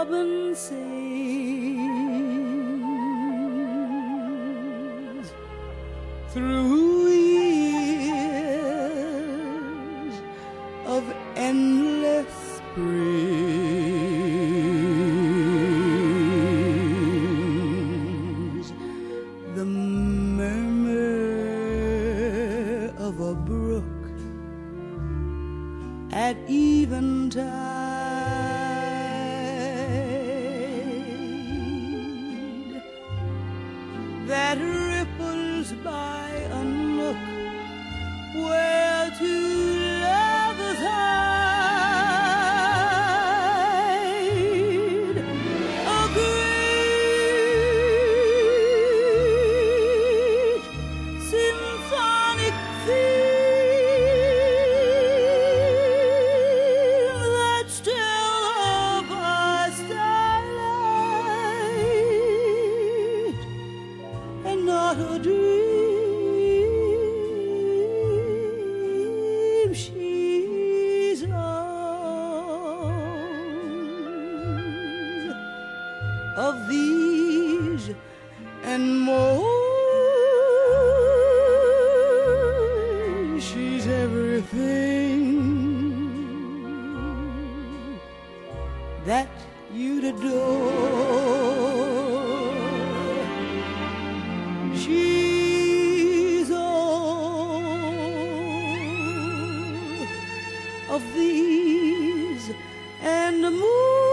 robin sings through years of endless springs. The murmur of a brook at eventide that ripples by a nook of these and more. She's everything that you'd adore. She's all of these and more.